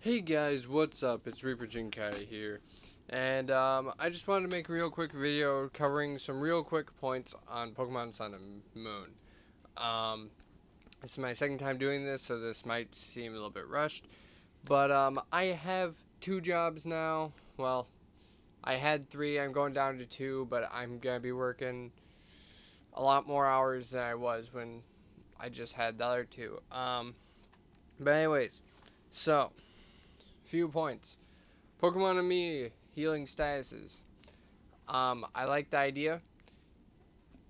Hey guys, what's up? It's Reaper Jinkai here. And um, I just wanted to make a real quick video covering some real quick points on Pokemon Sun and Moon. Um, this is my second time doing this, so this might seem a little bit rushed. But um, I have two jobs now. Well, I had three, I'm going down to two, but I'm going to be working a lot more hours than I was when I just had the other two. Um, but anyways, so few points. Pokemon-Amie healing statuses. Um, I like the idea.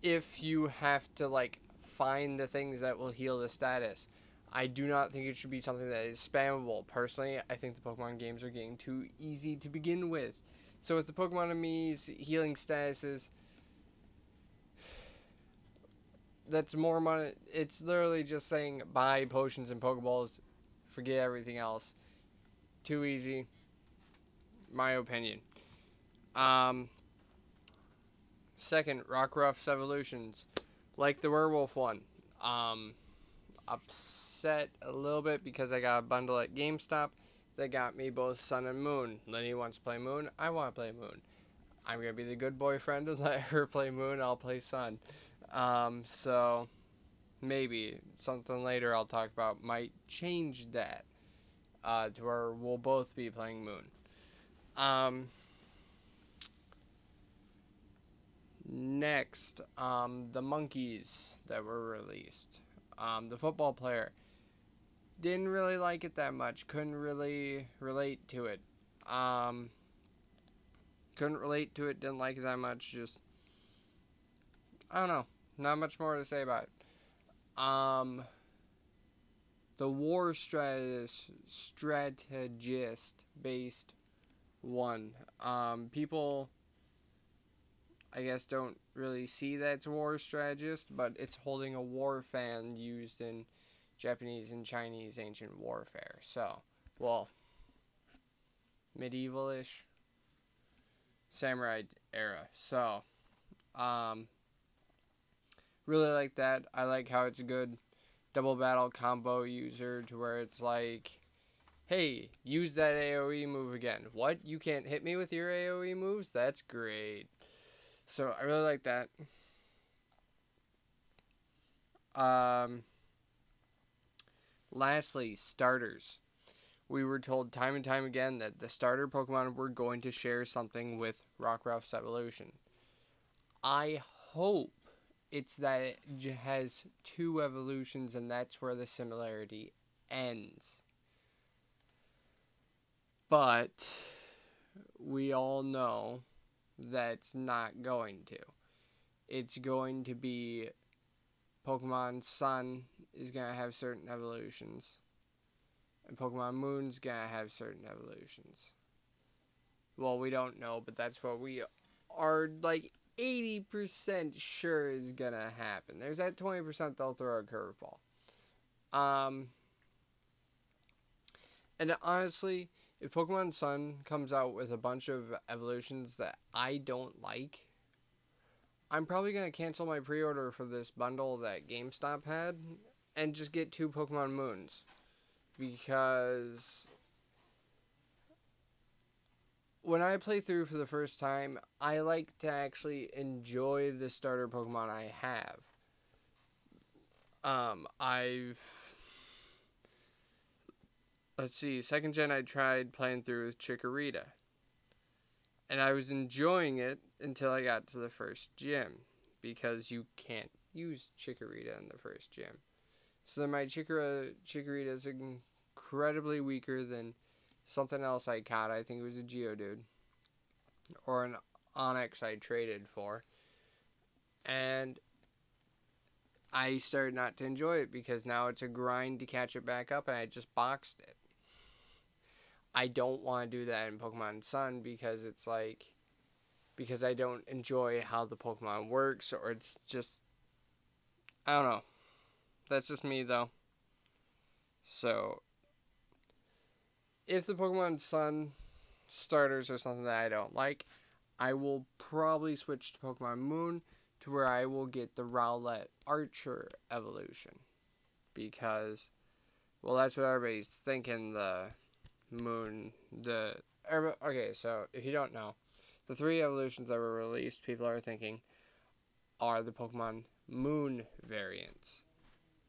If you have to like find the things that will heal the status, I do not think it should be something that is spammable. Personally, I think the Pokemon games are getting too easy to begin with. So with the Pokemon-Amie's healing statuses, that's more money. It's literally just saying buy potions and Pokeballs, forget everything else too easy. My opinion. Um, second, Rockruff's evolutions. Like the werewolf one. Um, upset a little bit because I got a bundle at GameStop that got me both Sun and Moon. Lenny wants to play Moon. I want to play Moon. I'm going to be the good boyfriend and let her play Moon. I'll play Sun. Um, so maybe something later I'll talk about might change that uh, to where we'll both be playing Moon. Um, next, um, the monkeys that were released. Um, the football player didn't really like it that much. Couldn't really relate to it. Um, couldn't relate to it. Didn't like it that much. Just I don't know. Not much more to say about it. Um, the war strategist, strategist based one. Um, people, I guess, don't really see that it's war strategist, but it's holding a war fan used in Japanese and Chinese ancient warfare. So, well, medieval-ish, samurai era. So, um, really like that. I like how it's good double battle combo user to where it's like, hey, use that AoE move again. What? You can't hit me with your AoE moves? That's great. So I really like that. Um, lastly, starters. We were told time and time again that the starter Pokemon were going to share something with Rockruff's evolution. I hope it's that it has two evolutions and that's where the similarity ends. But we all know that's not going to. It's going to be Pokemon Sun is going to have certain evolutions. And Pokemon Moon's going to have certain evolutions. Well, we don't know, but that's what we are like 80% sure is gonna happen. There's that 20% they'll throw a curveball. Um, and honestly, if Pokemon Sun comes out with a bunch of evolutions that I don't like, I'm probably gonna cancel my pre-order for this bundle that GameStop had and just get two Pokemon Moons because when I play through for the first time, I like to actually enjoy the starter Pokemon I have. Um, I've let's see, second gen I tried playing through with Chikorita. And I was enjoying it until I got to the first gym because you can't use Chikorita in the first gym. So then my Chikora Chikorita is incredibly weaker than something else I caught. I think it was a Geodude. Or an Onix I traded for. And I started not to enjoy it because now it's a grind to catch it back up and I just boxed it. I don't want to do that in Pokemon Sun because it's like because I don't enjoy how the Pokemon works or it's just I don't know. That's just me though. So if the Pokemon Sun starters are something that I don't like, I will probably switch to Pokemon Moon to where I will get the Rowlet Archer evolution. Because, well, that's what everybody's thinking the moon. The okay, so if you don't know, the three evolutions that were released, people are thinking, are the Pokemon Moon variants,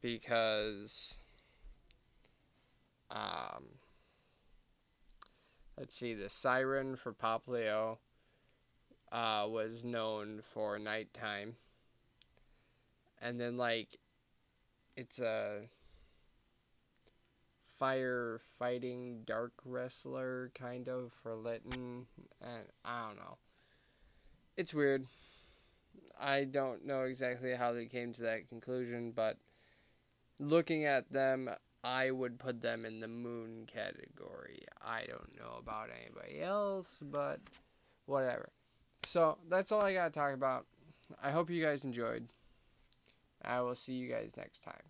because um, let's see, the Siren for Popplio uh, was known for nighttime, and then like it's a firefighting dark wrestler kind of for Litten and I don't know. It's weird. I don't know exactly how they came to that conclusion, but looking at them, I would put them in the moon category. I don't know about anybody else, but whatever. So that's all I got to talk about. I hope you guys enjoyed. I will see you guys next time.